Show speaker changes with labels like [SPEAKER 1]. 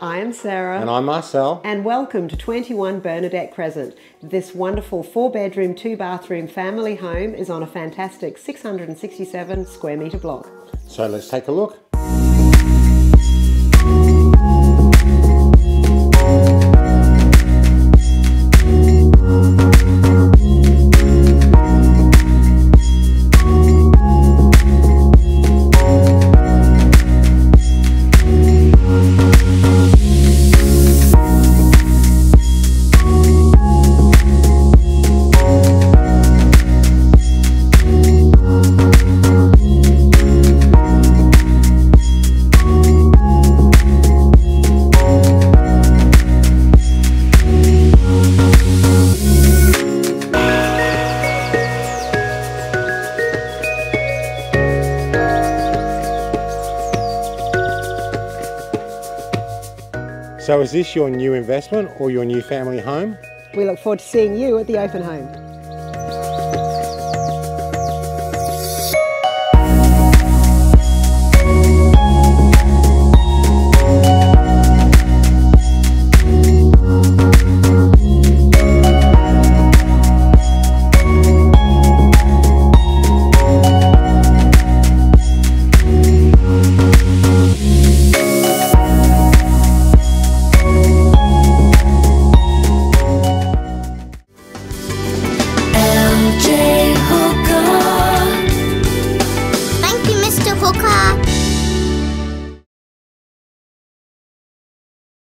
[SPEAKER 1] I am Sarah.
[SPEAKER 2] And I'm Marcel.
[SPEAKER 1] And welcome to 21 Bernadette Crescent. This wonderful four bedroom, two bathroom family home is on a fantastic 667 square metre block.
[SPEAKER 2] So let's take a look. So is this your new investment or your new family home?
[SPEAKER 1] We look forward to seeing you at the open home. のか。